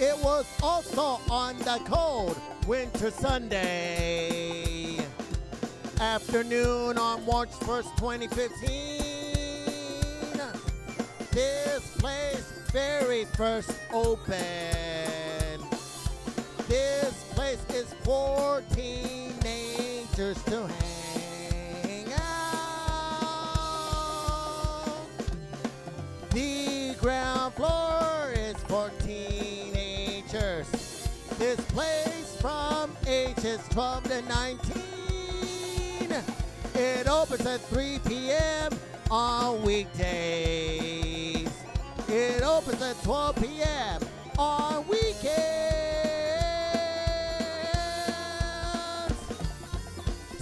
It was also on the cold winter Sunday afternoon on March 1st, 2015. This place very first opened. This place is for teenagers to hang This place from ages 12 to 19. It opens at 3 p.m. on weekdays. It opens at 12 p.m. on weekends.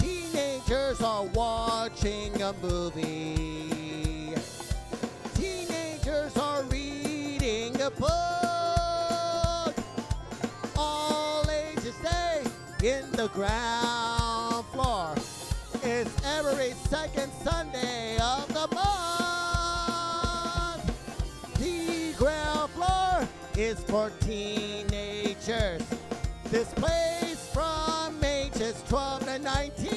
Teenagers are watching a movie. Teenagers are reading a book. In the ground floor. It's every second Sunday of the month. The ground floor is for teenagers. This place from ages 12 to 19.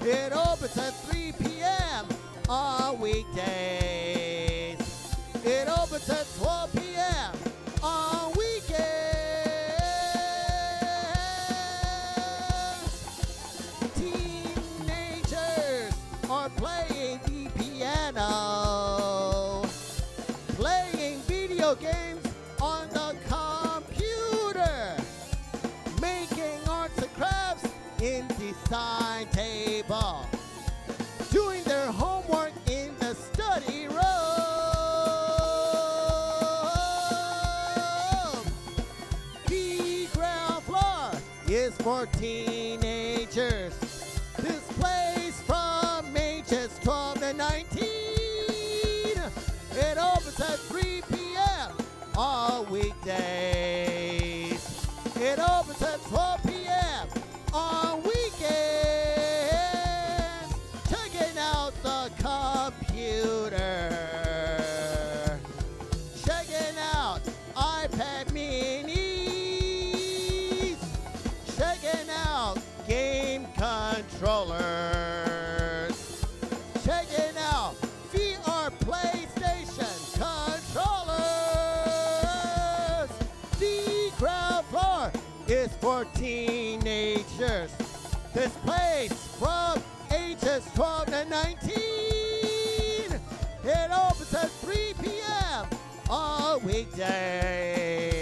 It opens at 3 p.m. on weekdays. It opens at games on the computer, making arts and crafts in design table, doing their homework in the study room. The ground floor is for teenagers. This place on weekdays. It opens at 12 p.m. on weekends. Checking out the computer. Checking out iPad minis. Checking out game controllers. Is for teenagers. This place from ages 12 to 19. It opens at 3 p.m. all weekdays.